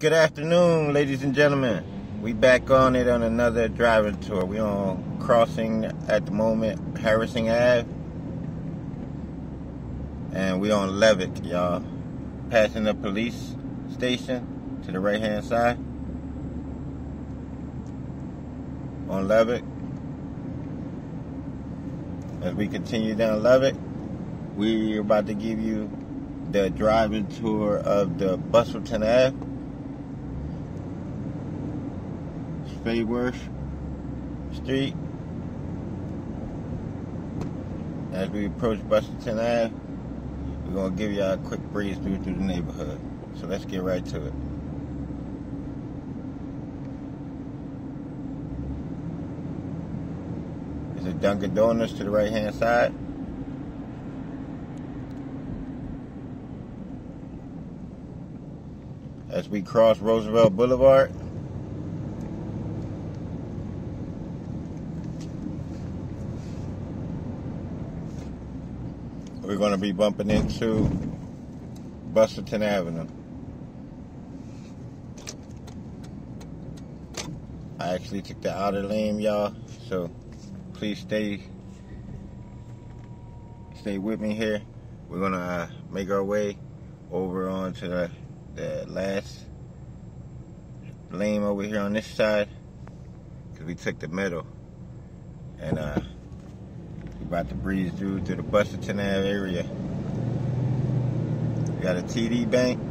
Good afternoon, ladies and gentlemen. We back on it on another driving tour. We on crossing at the moment Harrison Ave, and we on Levick, y'all. Passing the police station to the right hand side on Levick. As we continue down Levick, we're about to give you the driving tour of the Bustleton Ave. Spadeworth Street. As we approach Bustleton Ave, we're going to give y'all a quick breeze through through the neighborhood. So let's get right to it. There's a Dunkin' Donuts to the right hand side. As we cross Roosevelt Boulevard, we're going to be bumping into Bustleton Avenue. I actually took the outer lane, y'all, so please stay stay with me here. We're gonna uh, make our way over onto the, the last lane over here on this side because we took the middle and uh, about to breeze through to the Bustleton area. We got a TD Bank.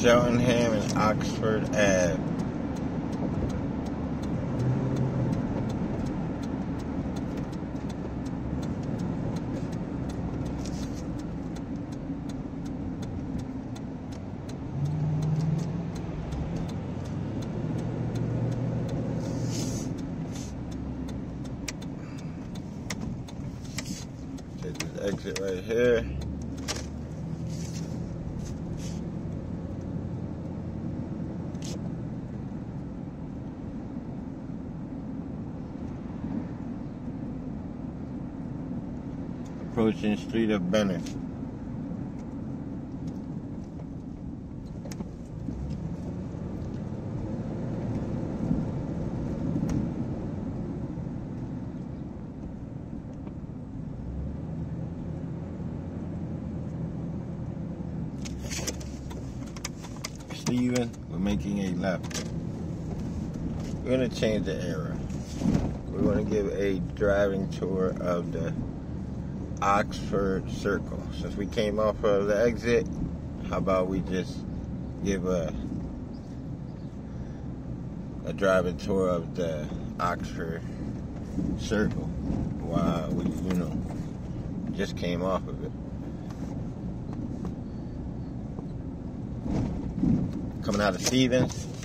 Cheltenham and Oxford Ave. This exit right here. Approaching Street of Bennett. Steven, we're making a left. We're gonna change the era. We're gonna give a driving tour of the Oxford Circle. Since we came off of the exit, how about we just give a a driving tour of the Oxford Circle while we, you know, just came off of it. Coming out of Stevens.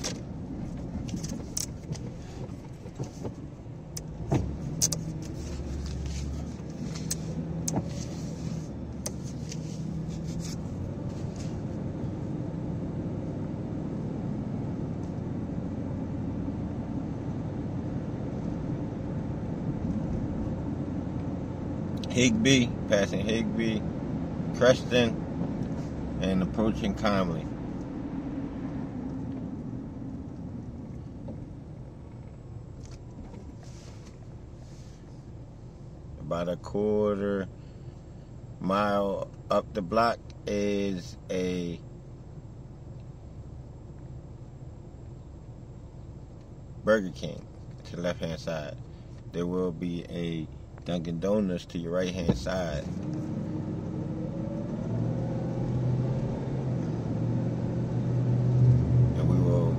Higbee, passing Higbee, Preston, and approaching Comly. About a quarter mile up the block is a Burger King to the left hand side. There will be a Dunkin' Donuts to your right hand side. And we will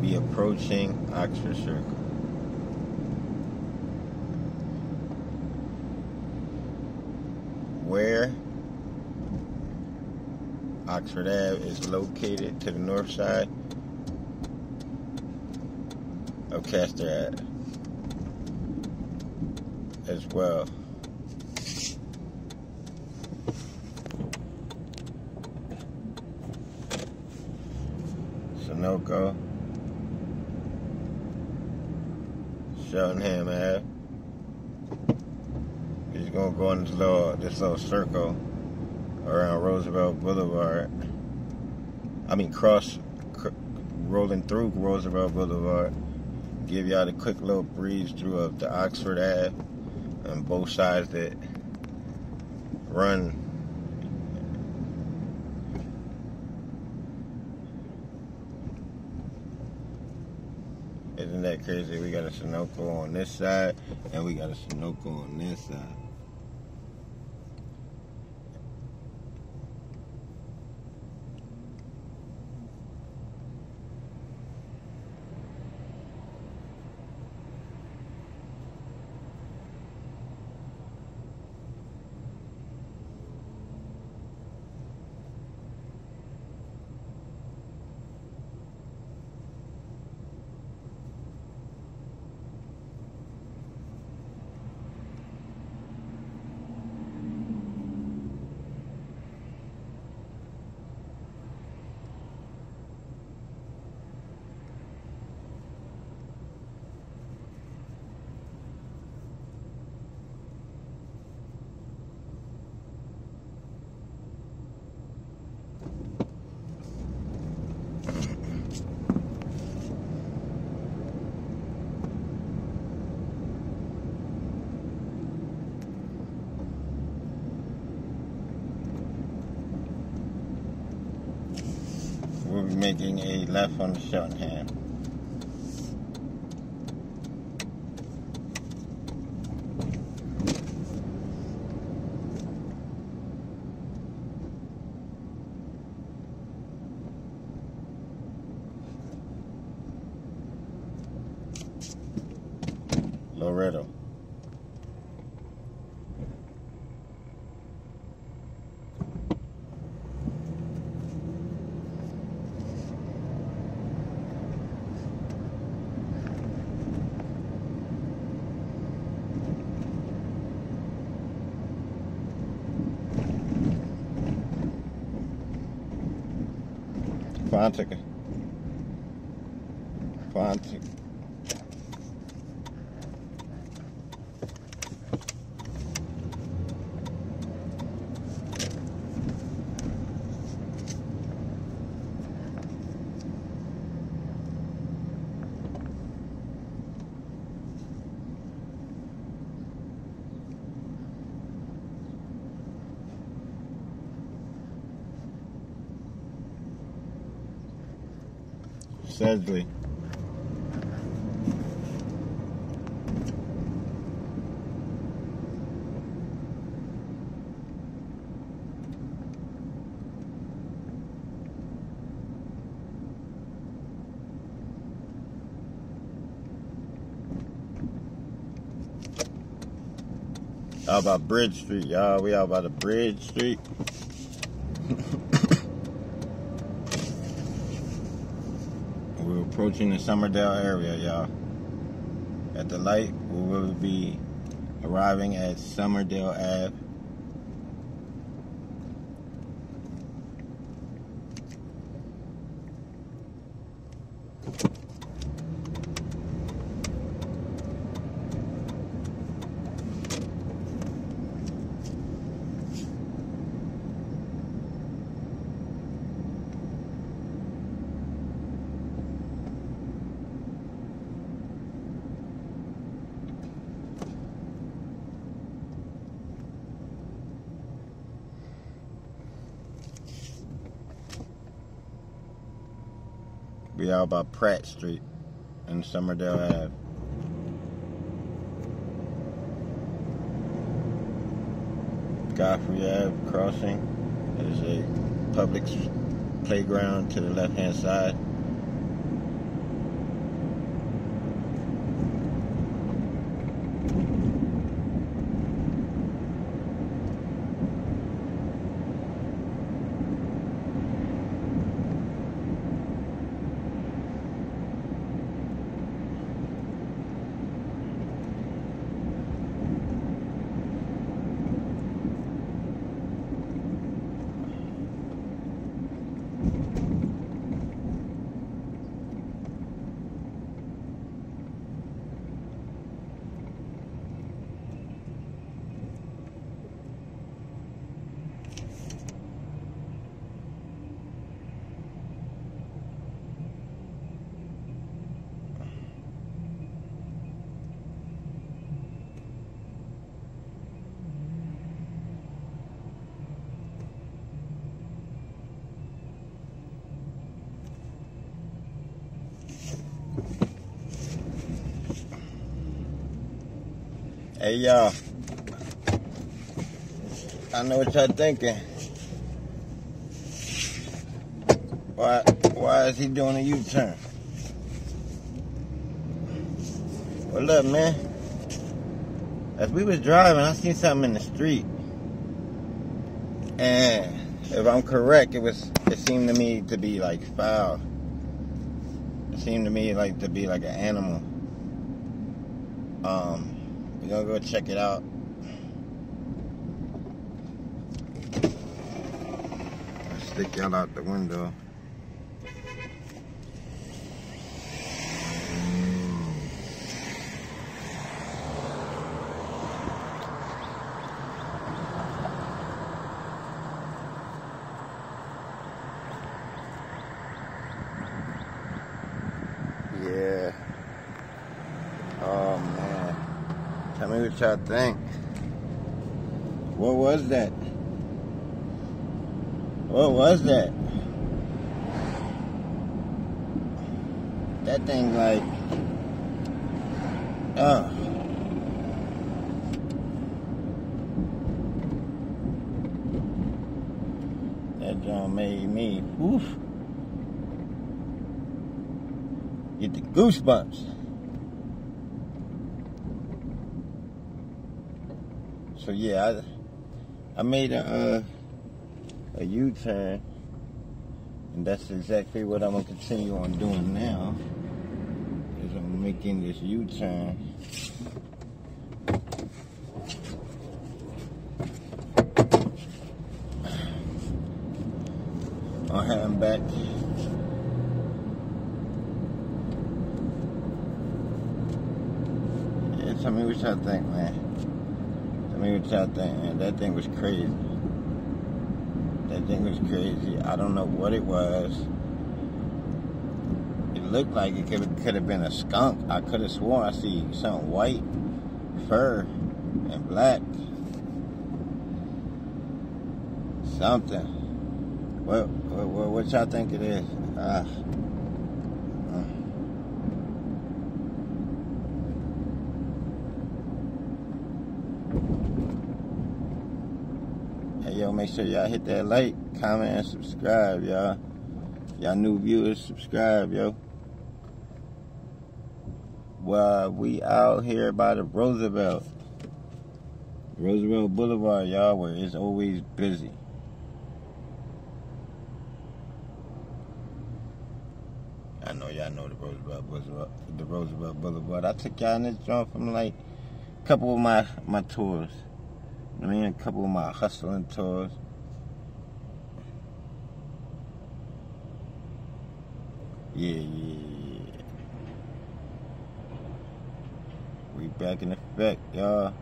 be approaching Oxford Circle. Where Oxford Ave is located to the north side of Castor Ave as well. Sunoco, Cheltenham Ave. He's gonna go in this little this little circle around Roosevelt Boulevard. I mean, cross rolling through Roosevelt Boulevard. Give y'all the quick little breeze through of the Oxford Ave and both sides that run Isn't that crazy? We got a Sunoco on this side and we got a Sunoco on this side. we'll be making a left on the Cheltenham. Quantica. Quantic. Sedgley. Out about Bridge Street, y'all. We out by the Bridge Street. We're approaching the Summerdale area, y'all. At the light, we will be arriving at Summerdale Ave. We out by Pratt Street and Summerdale Ave. Godfrey Ave crossing is a public playground to the left hand side. Hey y'all. I know what y'all thinking. Why why is he doing a U-turn? Well look man. As we was driving, I seen something in the street. And if I'm correct, it was it seemed to me to be like foul. It seemed to me like to be like an animal. Um we're gonna go check it out. stick y'all out the window. Yeah. Oh man. What y'all think. What was that? What was that? That thing like oh That drum made me woof. Get the goosebumps. So yeah, I I made a uh, a U-turn, and that's exactly what I'm gonna continue on doing now. Is I'm making this U-turn. I'm heading back. Yeah, tell me what y'all think, man. Me what y'all think. That thing was crazy. That thing was crazy. I don't know what it was. It looked like it could, have been a skunk. I could have sworn I see something white, fur, and black. Something. What what, what, y'all think it is? Ah. Hey, yo, make sure y'all hit that like, comment, and subscribe, y'all. Y'all new viewers, subscribe, yo. Well, we out here by the Roosevelt. Roosevelt Boulevard, y'all, where it's always busy. I know y'all know the Roosevelt Boulevard. The Roosevelt Boulevard. I took y'all in this joint from like a couple of my my tours. I mean, a couple of my hustling tours. Yeah, yeah, yeah. We back in effect, y'all.